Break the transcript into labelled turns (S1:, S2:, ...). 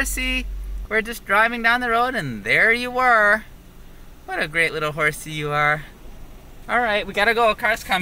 S1: horsey. We're just driving down the road and there you were. What a great little horsey you are. All right, we gotta go. A car's coming.